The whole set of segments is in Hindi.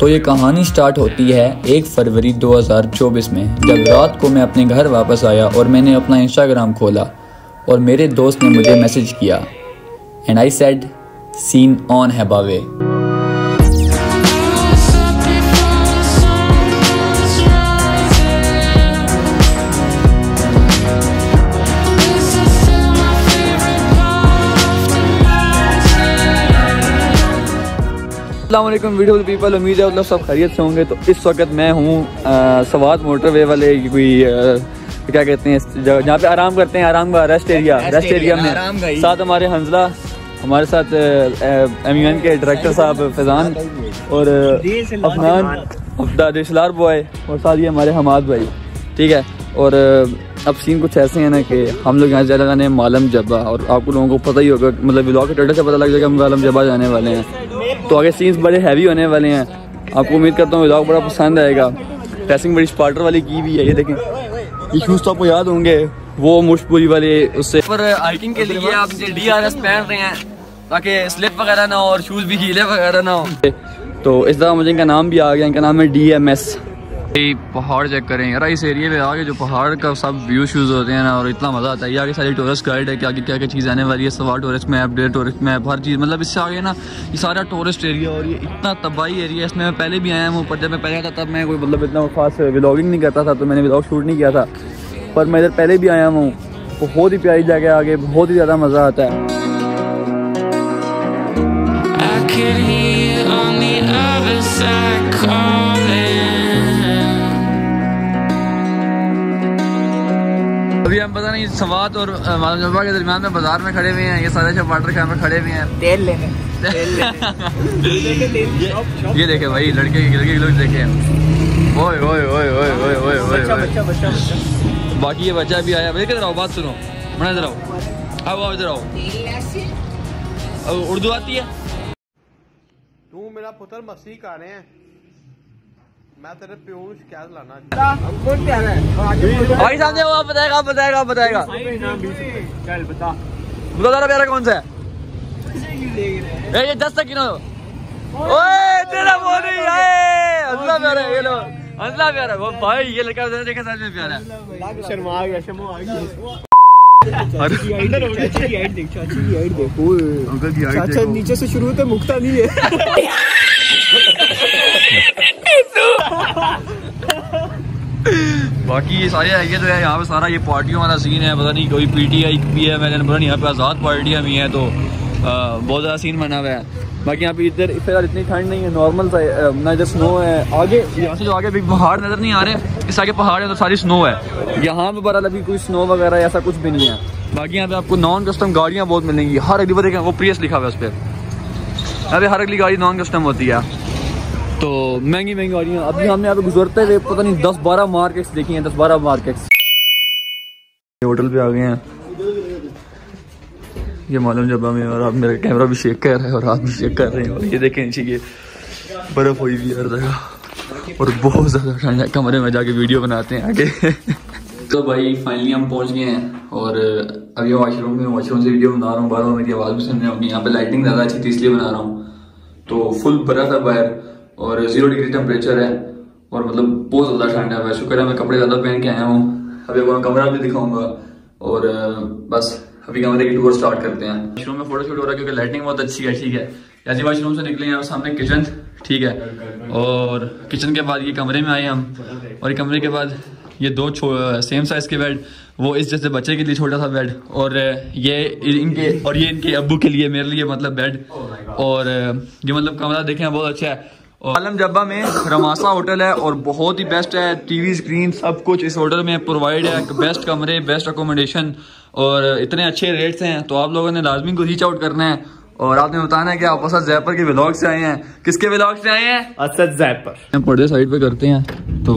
तो ये कहानी स्टार्ट होती है एक फरवरी 2024 में, जब रात को मैं अपने घर वापस आया और मैंने अपना इंस्टाग्राम खोला और मेरे दोस्त ने मुझे मैसेज किया। And I said seen on है बावे। अल्लाम वीडियो पीपल उम्मीद है मतलब सब खैरियत से होंगे। तो इस वक्त मैं हूँ सवाद मोटरवे वाले कोई क्या कहते हैं जहाँ पे आराम करते हैं आराम का रेस्ट एरिया रेस्ट एरिया में। साथ हमारे हंजला हमारे साथ M U N K director साहब फैजान और अफनान दिशलार बॉय और साथ ही हमारे हमाद भाई। ठीक है? और अब सीन कुछ ऐसे हैं ना कि हम लोग यहाँ जाने मालम जब्बा। और आपको लोगों को पता ही होगा मतलब ब्लॉग के टर्टर से पता लग जाएगा हम मालम जब्बा जाने वाले हैं। तो आगे सीन्स बड़े हैवी होने वाले हैं। आपको उम्मीद करता हूँ विदाउट बड़ा पसंद आएगा। ड्रेसिंग बड़ी स्पार्टर वाली की भी है ये देखें। ये शूज़ तो आपको याद होंगे। वो मुशपुरी वाले उससे पर हाइकिंग के लिए आप डी आर एस पहन रहे हैं ताकि स्लिप वगैरह ना हो और शूज़ भी हीले वगैरह ना हो। तो इस तरह मुझे इनका नाम भी आ गया। इनका नाम है डी एम एस पहाड़ चेक करें। यार, इस एरिया पे आगे जो पहाड़ का सब व्यू शूज़ होते हैं ना, और इतना मज़ा आता है। आगे सारी टूरिस्ट गाइड है कि आगे क्या क्या चीज़ आने वाली है। सवार tourist map day tourist map हर चीज़। मतलब इससे आगे ना, ये सारा टूरिस्ट एरिया और ये इतना तबाही एरिया है। इसमें मैं पहले भी आया हूँ, पर जब मैं पहले आता तब मैं कोई मतलब इतना खास व्लॉगिंग नहीं करता था तो मैंने व्लॉग शूट नहीं किया था। पर मैं इधर पहले भी आया हूँ। बहुत ही प्यारी जगह आगे, बहुत ही ज़्यादा मज़ा आता है। अभी सवात और मालूम के दरमियान में बाज़ार में खड़े हुए हैं ये सारे वाटर कैंप में खड़े हुए हैं। तेल लेने ये देखे भाई लड़के लड़के के लोग देखे ओए ओए ओए ओए ओए ओए ओए बाकी ये बच्चा भी आया। भाई आओ बात सुनो। बना इधर आओ आओ आओ इधर आओ। उर्दू आती है। तू मेरा पुत्र मसीह का रहे हैं। मैं तेरे प्यो शिकायत लाना। भाई साहब वो बताएगा बताएगा बताएगा। चल बता। बता जरा प्यारा कौन सा है? ये दस तक ओए तेरा वो नहीं है। अंदर प्यारा ये लो। अंदर प्यारा वो भाई ये लड़का देखा सच में प्यारा शर्मा आ गया शर्मा आ गया। नीचे से शुरू होते मुक्ता नहीं है। बाकी ये सारे एरिया जो है, यहाँ पे सारा ये पार्टियों वाला सीन है, पता नहीं कोई पीटीआई भी है, मैंने पता नहीं यहाँ पे आज़ाद पार्टियाँ भी हैं तो बहुत ज़्यादा सीन बना हुआ है। बाकी यहाँ पे इधर फ़िलहाल इतनी ठंड नहीं है नॉर्मल सा ना इधर स्नो है, आगे, यहाँ से जो आगे भी पहाड़ नज़र नहीं आ रहे इस आगे पहाड़ है तो सारी स्नो है। यहाँ पे बहरहाल अभी कोई स्नो वगैरह ऐसा कुछ भी नहीं है। बाकी यहाँ पे आपको नॉन कस्टम गाड़ियाँ बहुत मिलेंगी, हर अगली देखें वो प्रियस लिखा हुआ है उस पर पे हर अगली गाड़ी नॉन कस्टम होती है। तो महँगी महँगी गाड़ियाँ। अभी हमने यहाँ पे गुजरते हुए पता नहीं दस बारह मार्केट्स देखी हैं, दस बारह मार्केट्स होटल पे आ गए हैं। ये मालूम जब हमें और आप मेरा कैमरा भी शेक कर रहा है और आप भी शेक कर रहे हैं और ये देखें नीचे ये बर्फ़ हुई हुई हर जगह। और बहुत ज़्यादा ठंड है, कमरे में जाके वीडियो बनाते हैं आगे। तो भाई फाइनली हम पहुँच गए हैं और अभी वॉशरूम में वॉशरूम से वीडियो बना रहा हूँ बार बार मेरी आवाज़ भी सुन रहे होगी। यहाँ पे लाइटिंग ज़्यादा अच्छी थी, इसलिए बना रहा हूँ। तो फुल बर्फ़ है बाहर। और ज़ीरो डिग्री टेम्परेचर है और मतलब बहुत ज़्यादा ठंड है। शुक्र है मैं कपड़े ज़्यादा पहन के आया हूँ। अभी आपको कमरा भी दिखाऊँगा और बस अभी कमरे की टूर स्टार्ट करते हैं। वॉशरूम में फ़ोटो शूट हो रहा है क्योंकि लाइटिंग बहुत अच्छी है ठीक है। जैसे वॉशरूम से निकले यहाँ सामने किचन ठीक है। और किचन के बाद ये कमरे में आए हम। और ये कमरे के बाद ये दो सेम साइज़ के बेड वो इस जैसे बच्चे के लिए छोटा सा बेड और ये इनके और ये इनके अबू के लिए मेरे लिए मतलब बेड और ये मतलब कमरा देखें बहुत अच्छा है। आलम जब्बा में रमासा होटल है और बहुत ही बेस्ट है। टीवी स्क्रीन सब कुछ इस होटल में प्रोवाइड है। बेस्ट कमरे बेस्ट अकोमोडेशन और इतने अच्छे रेट्स हैं। तो आप लोगों ने लाजमी को रीच आउट करना है। और आपने बताना है कि आप असद जयपुर के ब्लॉग से आए हैं। किसके ब्लॉग से आए हैं? असद जयपुर पर्दे साइड पे करते हैं। तो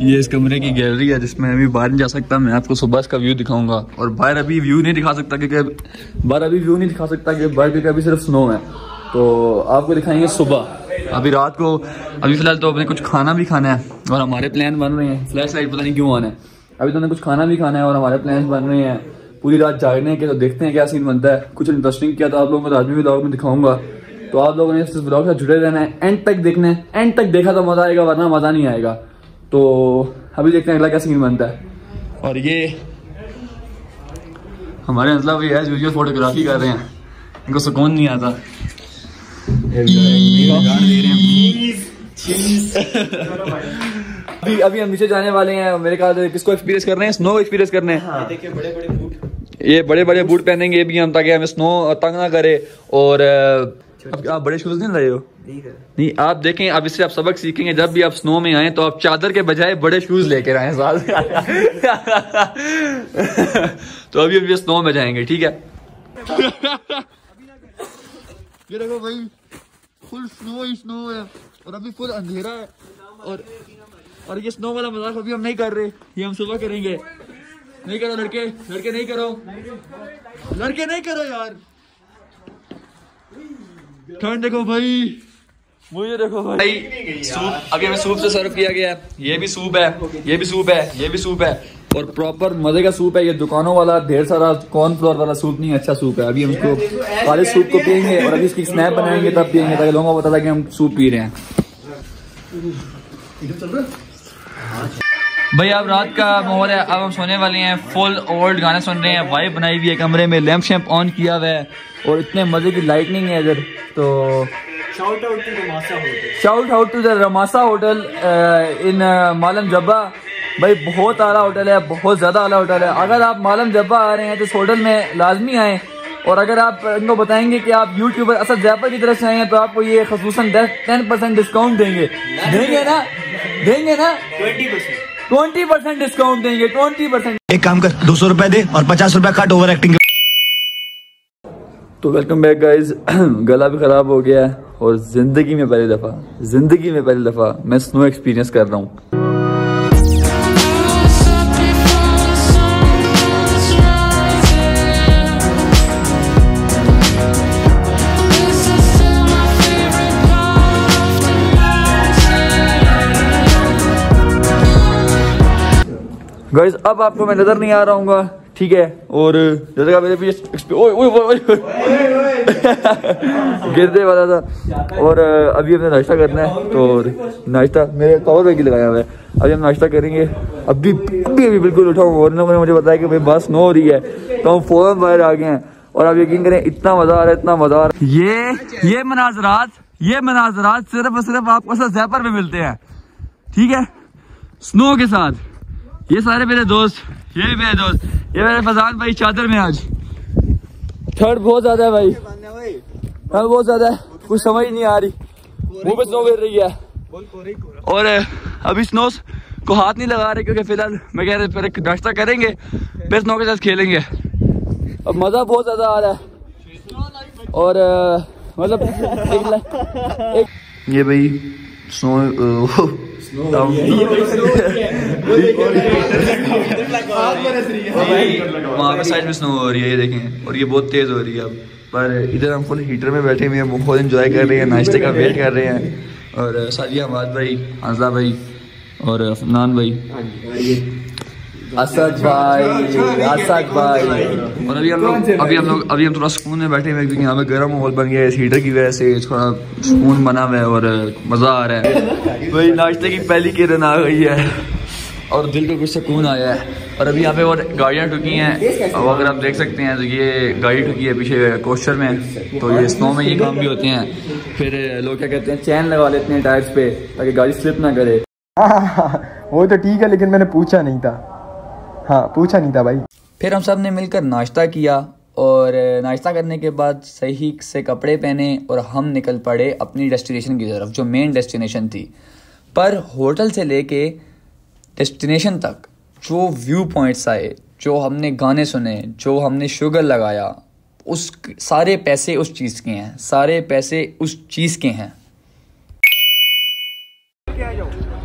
ये इस कमरे की गैलरी है जिसमें अभी बाहर नहीं जा सकता, मैं आपको सुबह इसका व्यू दिखाऊँगा। और बाहर अभी व्यू नहीं दिखा सकता क्योंकि बाहर अभी व्यू नहीं दिखा सकता क्योंकि बाहर क्योंकि अभी सिर्फ़ स्नो है। तो आपको दिखाएँगे सुबह। अभी रात को अभी फ़िलहाल तो अपने कुछ खाना भी खाना है और हमारे प्लान बन रहे हैं। फ्लैश लाइट पता नहीं क्यों आना है। अभी तो कुछ खाना भी खाना है और हमारे प्लान बन रहे हैं। पूरी रात जागने के तो देखते हैं क्या सीन बनता है। कुछ इंटरेस्टिंग किया तो आप लोगों को आज भी ब्लॉग में दिखाऊँगा। तो आप लोगों ने इस ब्लॉग से जुड़े रहना है। एंड तक देखना है। एंड तक देखा तो मज़ा आएगा, वरना मज़ा नहीं आएगा। तो अभी देखते हैं अगला क्या सीन बनता है। और ये हमारे मतलब भी है वीडियो फोटोग्राफी कर रहे हैं। इनको सुकून नहीं आता। अभी अभी हम नीचे जाने वाले हैं। मेरे ख्याल से किसको एक्सपीरियंस कर रहे हैं स्नो एक्सपीरियंस करने हैं। देखिए बड़े बड़े बूट ये बड़े बड़े बूट पहनेंगे ये भी हम ताकि हमें स्नो तंग ना करे। और अब आप बड़े शूज़ नहीं लाए हो? नहीं आप देखें अब इससे आप सबक सीखेंगे जब भी आप स्नो में आए तो आप चादर के बजाय बड़े शूज़ लेकर आए साथ तो अभी हम ये स्नो में जाएँगे ठीक है? ये देखो भाई फुल स्नो ही स्नो है और अभी फुल अंधेरा है और और ये स्नो वाला मज़ाक अभी हम नहीं कर रहे ये हम सुबह करेंगे। नहीं करो लड़के लड़के नहीं करो। लड़के नहीं करो यार। ठंड देखो भाई? मुझे देखो भाई। सूप अभी हमें सूप से सर्व किया गया है। ये भी सूप है ये भी सूप है ये भी सूप है। और प्रॉपर मज़े का सूप है ये दुकानों वाला ढेर सारा कॉर्नफ्लोर वाला सूप नहीं अच्छा सूप है। अभी हम इसको काले सूप को पियेंगे और अभी इसकी स्नैप बनाएँगे तब पियेंगे ताकि लोगों को पता था कि हम सूप पी रहे हैं? भाई अब रात का माहौल है। अब हम सोने वाले हैं। फुल ओल्ड गाने सुन रहे हैं। वाइब बनाई हुई है कमरे में। लैंप शैम्प ऑन किया हुआ है। और इतने मज़े की लाइटनिंग है इधर। तो shout out to the रमासा hotel in मालम जब्बा भाई बहुत आला होटल है। बहुत ज़्यादा आला होटल है। अगर आप मालम जब्बा आ रहे हैं तो इस होटल में लाजमी आए। और अगर आप इनको बताएँगे कि आप यूट्यूबर असद जयपर की तरफ़ से आए हैं तो आपको ये खसूसन टेन परसेंट डिस्काउंट देंगे। देंगे ना? देंगे ना? Twenty percent twenty percent discount देंगे ट्वेंटी परसेंट। एक काम कर दो सौ रुपए दे और पचास रुपए काट ओवर एक्टिंग तो वेलकम बैक गाइज़ गला भी खराब हो गया है और ज़िंदगी में पहली दफ़ा ज़िंदगी में पहली दफ़ा मैं स्नो एक्सपीरियंस कर रहा हूँ। गाइज़ अब आपको मैं नज़र नहीं आ रहा हूँ ठीक है? और जैसे मेरे पीछे ओए वाला था। और अभी हमने नाश्ता करना है तो नाश्ता, मेरे पावर बैंक लगाया हुआ है। अभी हम नाश्ता करेंगे। अभी अभी अभी बिल्कुल उठा हूँ और इन लोगों ने मुझे बताया कि भाई बस नो हो रही है। तो हम फ़ौरन बाहर आ गए हैं। और आप यकीन करें, इतना मज़ा आ रहा है, इतना मज़ा आ रहा है। ये ये मनाजरात ये मनाजरात सिर्फ़ और सिर्फ़ आपको सर जयपुर में मिलते हैं। ठीक है? स्नो के साथ। ये सारे मेरे दोस्त, ये भी मेरे दोस्त। ये मेरे फजान भाई चादर में आज। ठंड बहुत ज़्यादा है भाई। ठंड बहुत ज़्यादा है। कुछ समझ नहीं आ रही। मुँह पे स्नो गिर रही है। और, अभी स्नो को हाथ नहीं लगा रहे क्योंकि फ़िलहाल मैं कह रहे एक नाश्ता करेंगे, फिर स्नो के साथ खेलेंगे। अब मज़ा बहुत ज़्यादा आ रहा है। और मतलब ये भाई स्नो वहाँ पे साइड में स्नो हो रही है ये देखें। और ये बहुत तेज हो रही है अब। पर इधर हम फुल हीटर में बैठे हुए हैं बहुत इंजॉय कर रहे हैं नाश्ते का वेट कर रहे हैं। और सालिया अहमद भाई हंसला भाई और अफनान भाई। असद भाई असद भाई और अभी हम लोग अभी हम लोग अभी हम थोड़ा सुकून में बैठे हुए क्योंकि यहाँ पे गर्म माहौल बन गया है इस हीटर की वजह से थोड़ा सुकून बना हुआ है और मज़ा आ रहा है। वही नाश्ते की पहली किरण आ गई है। और दिल को कुछ सुकून आया है। और अभी यहाँ पे और गाड़ियाँ ठुकी हैं। और अगर आप देख सकते हैं तो ये गाड़ी ठुकी है पीछे कोस्टर में। तो ये स्नो में ये काम भी होते हैं। फिर लोग क्या कहते हैं चैन लगा लेते हैं टायर्स पे ताकि गाड़ी स्लिप ना करे। वो तो ठीक है लेकिन मैंने पूछा नहीं था। हाँ पूछा नहीं था भाई। फिर हम सबने मिलकर नाश्ता किया और नाश्ता करने के बाद सही से कपड़े पहने और हम निकल पड़े अपनी डेस्टिनेशन की तरफ़, जो मेन डेस्टिनेशन थी। पर होटल से लेके डेस्टिनेशन तक, जो व्यू पॉइंट्स आए, जो हमने गाने सुने, जो हमने शुगर लगाया, उस, सारे पैसे उस चीज़ के हैं, सारे पैसे उस चीज़ के हैं।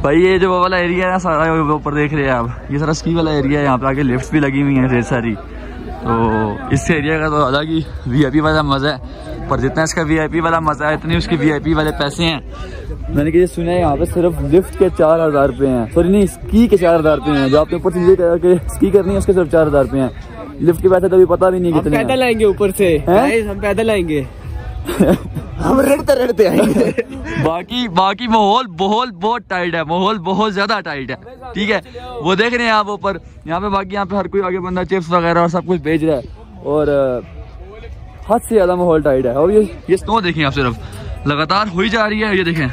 भाई ये जो वो वाला एरिया है सारा ऊपर देख रहे हैं आप। ये सारा स्की वाला एरिया है यहाँ पे आगे लिफ्ट भी लगी हुई हैं ढेर सारी। तो इस एरिया का तो अलग ही वीआईपी वाला मज़ा है। पर जितना इसका वीआईपी वाला मज़ा है इतनी उसके वीआईपी वाले पैसे हैं। मैंने कि ये सुना है यहाँ पे सिर्फ़ लिफ्ट के चार हज़ार रुपए हैं। सॉरी नहीं स्की के चार हज़ार रुपए हैं। जो आपने ऊपर से स्की करनी है उसके सिर्फ़ चार हज़ार रुपए हैं। लिफ्ट के पैसे तो अभी पता भी नहीं कितने पैदल आएँगे ऊपर से। हम पैदल आएँगे। हम रड़ते रड़ते आएँगे। बाकी बाकी माहौल बहुत बहुत टाइट है, माहौल बहुत ज़्यादा टाइट है। ठीक है? वो देख रहे हैं आप ऊपर। यहाँ पे बाकी, यहाँ पे हर कोई आगे बंदा चिप्स वगैरह और सब कुछ भेज रहा है। और हद से ज़्यादा माहौल टाइट है। और ये ये स्नो देखें आप सिर्फ़। लगातार हो ही जा रही है, ये देखें।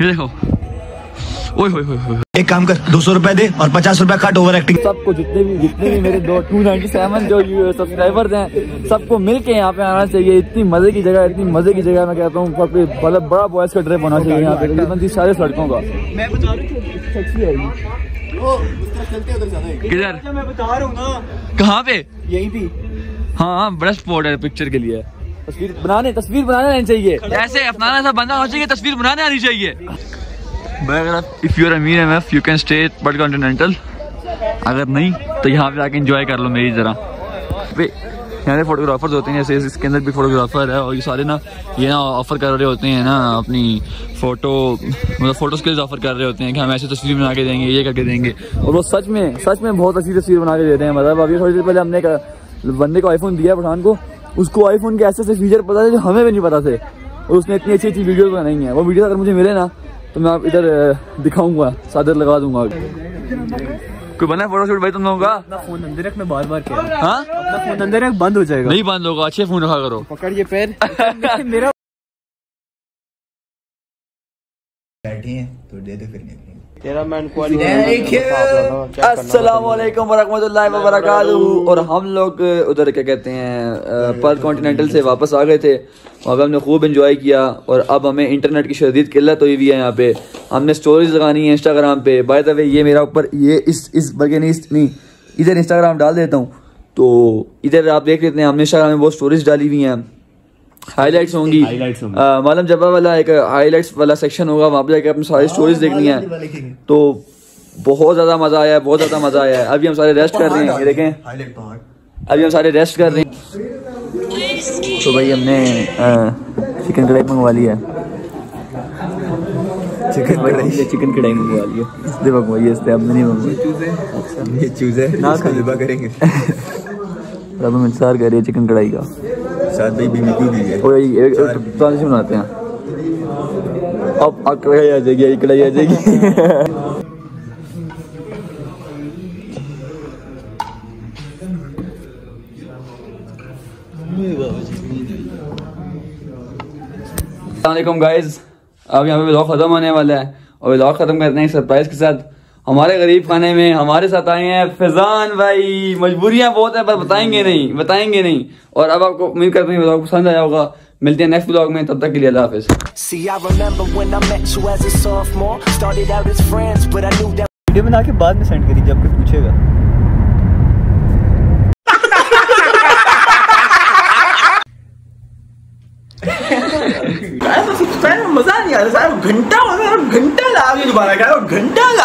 ये देखो। ओए होए होए होए एक काम कर दो सौ रुपए दे और पचास रुपए काट ओवर एक्टिंग सबको जितने भी जितने भी मेरे दो टू नाइनटी सेवन जो सब्सक्राइबर्स हैं सबको मिल के यहाँ पे आना चाहिए। इतनी मज़े की जगह इतनी मज़े की जगह मैं कहता हूँ मतलब बड़ा बॉयज़ का ट्रिप होना चाहिए यहाँ पे तकरीबन तीस सारे सड़कों का। मैं बता किधर? मैं बता रहा हूँ ना। कहाँ पे? यहीं भी हाँ हाँ बड़ा स्पॉट है पिक्चर के लिए। तस्वीर बनाने तस्वीर बनाने आनी चाहिए। ऐसे अपनाना सा बंदा होना चाहिए तस्वीर बनाने आनी चाहिए। आप इफ़ यू आर अमीर M F you can stay but continental अगर नहीं तो यहाँ पे आके इंजॉय कर लो मेरी पे यहाँ पे फोटोग्राफर्स होते हैं, जैसे इसके अंदर भी फोटोग्राफर है, और ये सारे ना, ये ना ऑफ़र कर रहे होते हैं ना, अपनी फ़ोटो मतलब फ़ोटो स्किल्स ऑफ़र कर रहे होते हैं कि हम ऐसे तस्वीर बना के देंगे, ये करके देंगे। और वो सच में सच में बहुत अच्छी तस्वीर बना के देते हैं मतलब अभी थोड़ी देर पहले हमने बंदे को आईफोन दिया पठान को, उसको आईफोन के ऐसे ऐसे फीचर पता थे जो हमें भी नहीं पता थे, और उसने इतनी अच्छी अच्छी वीडियो बनाई है। वो वीडियो अगर मुझे मिले ना तो मैं आप इधर दिखाऊँगा चादर लगा दूँगा कोई बना फोटोशूट भाई तुम लोगों का? फ़ोन अंदर रख मैं बार बार कह रहा हाँ। अपना फ़ोन अंदर रख बंद हो जाएगा। नहीं बंद होगा अच्छे फ़ोन रखा करो। पकड़िए ये पैर। मेरा बैठे हैं तो दे दे फिर तेरा अस्सलाम वालेकुम और हम लोग उधर क्या कहते हैं पर कॉन्टिनेंटल से वापस आ गए थे। वहाँ पे हमने खूब एंजॉय किया। और अब हमें इंटरनेट की शदीद किल्लत हुई हुई है यहाँ पे। हमने स्टोरीज लगानी है इंस्टाग्राम पे। बाय द वे ये मेरा ऊपर ये इस इस बल्कि नहीं नहीं इधर इंस्टाग्राम डाल देता हूँ। तो इधर आप देख लेते हैं हमने इंस्टाग्राम में बहुत स्टोरीज डाली हुई हैं। हाईलाइट्स होंगी। मालूम जब्बा वाला एक हाईलाइट्स वाला सेक्शन होगा वहाँ पे जाके अपनी सारी स्टोरीज देखनी है। तो बहुत ज़्यादा मज़ा आया है बहुत ज़्यादा मज़ा आया। है अभी हम सारे रेस्ट कर रहे हैं ये देखें। अभी हम सारे रेस्ट कर रहे हैं। तो भाई हमने चिकन कढ़ाई मंगवा लिया चिकन कढ़ाई। चिकन कढ़ाई मंगवा लिया इसलिए मंगवाई है इसलिए हमने नहीं मंगवाई। ये चूज़ है। ना खलीबा करेंगे। अब हम इंतज़ार कर रहे हैं चिकन कढ़ाई का। साथ भाई बीबीक्यू भी है और ये एक ट्रांजिशन बनाते हैं अब कढ़ाई आ जाएगी ये कढ़ाई आ जाएगी गाइस अब यहाँ पे व्लॉग खत्म होने वाला है और व्लॉग खत्म करते हैं सरप्राइज़ के साथ हमारे गरीब खाने में हमारे साथ आए हैं। फैजान भाई मजबूरियाँ बहुत है पर बताएँगे नहीं बताएँगे नहीं। और अब आपको उम्मीद करते हैं पसंद आया होगा। मिलते हैं नेक्स्ट व्लॉग में तब तक के लिए अल्लाह हाफिज. वीडियो बना के बाद में सेंड करी जब कोई पूछेगा। मज़ा नहीं आ रहा घंटा घंटा ला दोबारा घंटा ला